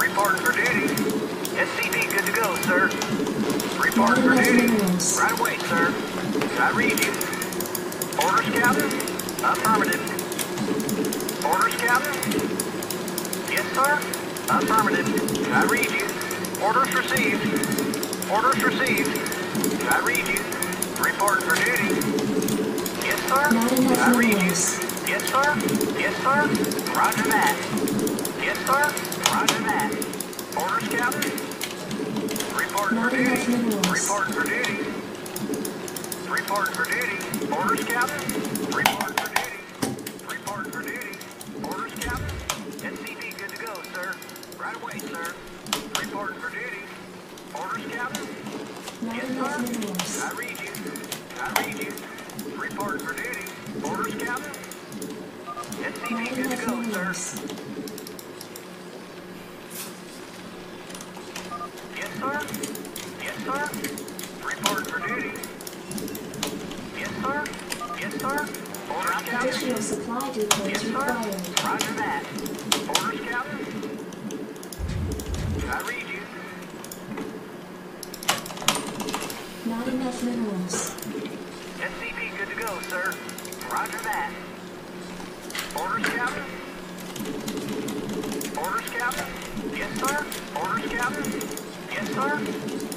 Reporting for duty. SCV good to go, sir. Reporting for duty. Right away, sir. I read you. Orders, Captain? Affirmative. Orders, Captain? Yes, sir. Affirmative. I read you. Orders received. Orders received. I read you. Reporting for duty. Yes, sir. I read you. Yes, sir. Yes, sir. Roger that. Yes, sir. Orders, Captain? Reporting for duty. Reporting for duty. Reporting for duty. Captain? Reporting for duty. Reporting for duty. Captain? Good to go, sir. Right away, sir. Reporting for duty. Captain? Yes. I read you. I read you. Reporting for duty. Captain? Good to go, sir. minerals. Yes, sir. Yes, sir. Reporting for duty. Yes, sir. Yes, sir. Orders, Captain? Additional supply depots Yes, sir. required. Roger that. Orders, Captain? I read you. Not enough minerals. SCV good to go, sir. Roger that. Orders, Captain? Orders, Captain? Yes, sir. Orders, Captain? Yes, sir.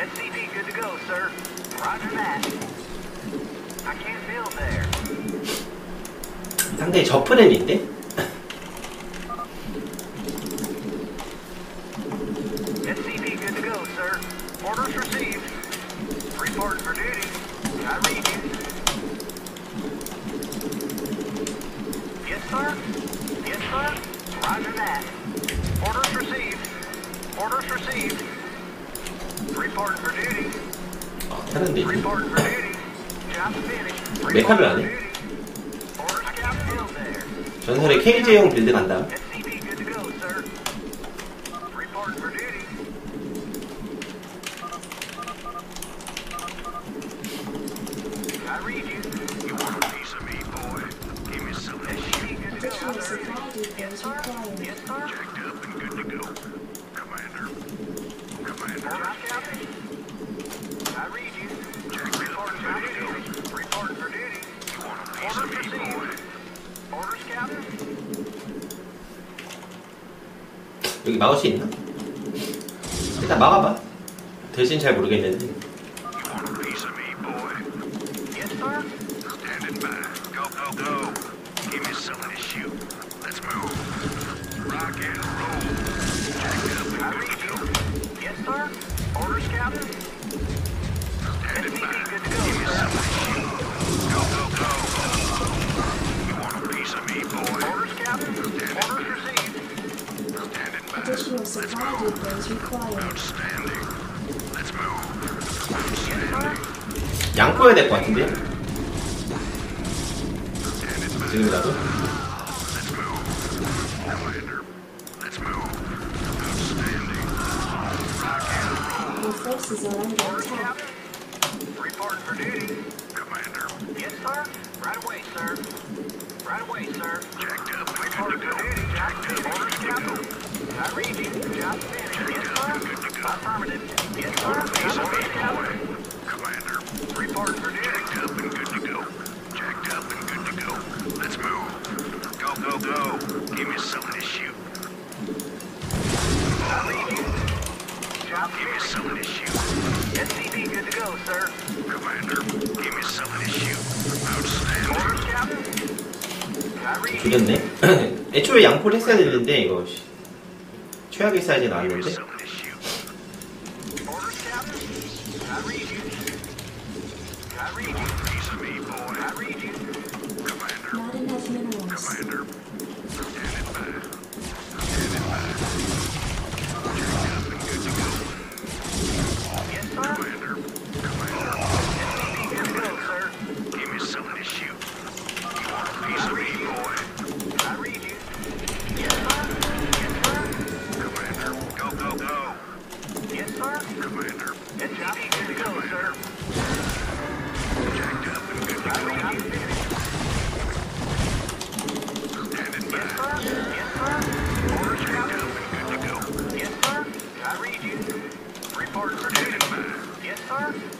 SCV, good to go, sir. Roger that. I can't build there. 상대 저프 good to go, sir. Orders received. Reporting for duty. I read you. Yes, sir. Yes, sir. Roger that. Orders received. Orders received. 아, 타는데 메카를 안 해? 전설의 KJ형 빌드 간다. Yes, sir. Yes, sir. Checked up and good to go. Commander. 여기 막을 수 있나? 일단 막아봐. 대신 잘 모르겠는데. Yes, sir. Orders, Captain. Stand by. Good to go, Give me some of you. Go, go, go. You want a piece of me, boy? Orders, Captain. Standing. Orders received. Standing by. Additional supply deploys required. Outstanding. Let's move. Outstanding. 양 꺼야 될 것 같은데? 지금이라도? Forces are under attack. Captain. Reporting for duty. Commander. Yes, sir. Right away, sir. Right away, sir. Jacked up and good Reporting to for duty. Jacked up Orders, and good to Captain. go. I read you. Job finished. Yes, sir. Good to go. Affirmative. Yes, sir. Piece of me, Orders, Captain. boy. Commander. Reporting for duty. Jacked up and good 죽였네. 애초에 양포를 했어야 되는데 이거 씨. 최악의 사이즈 나왔는데. Yes, sir.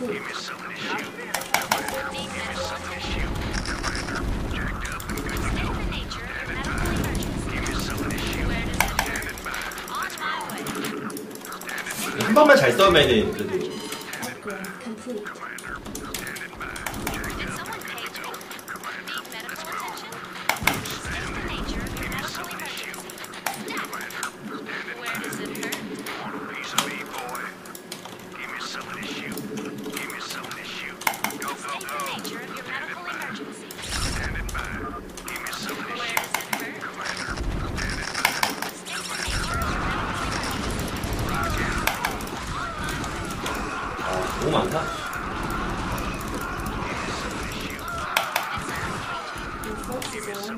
한 번만 잘 써면은 아, 그래도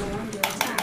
我们留下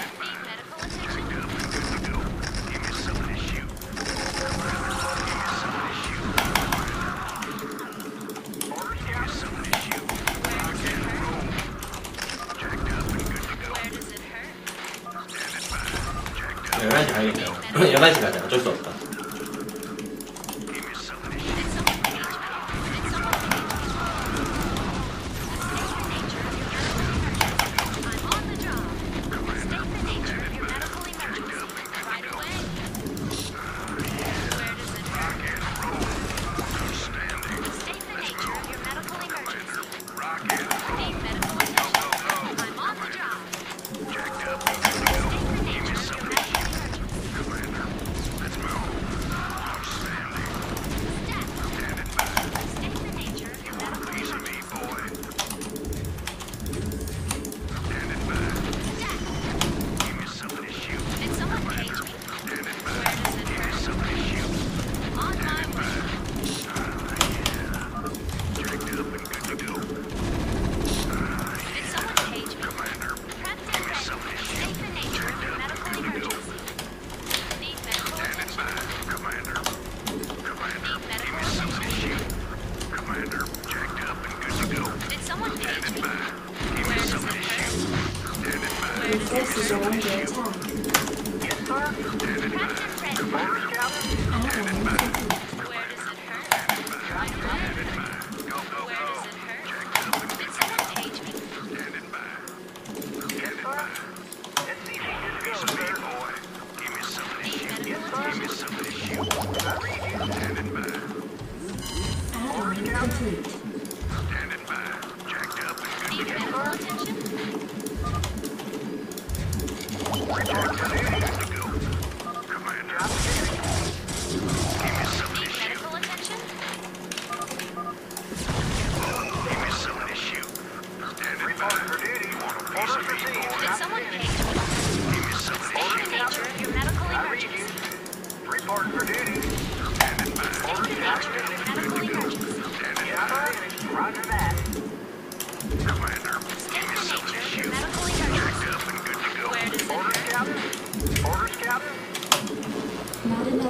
Yes, sir. Captain Red.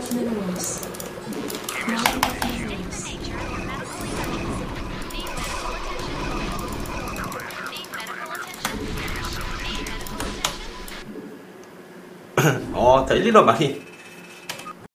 of minerals. Knowledge of minerals. 어,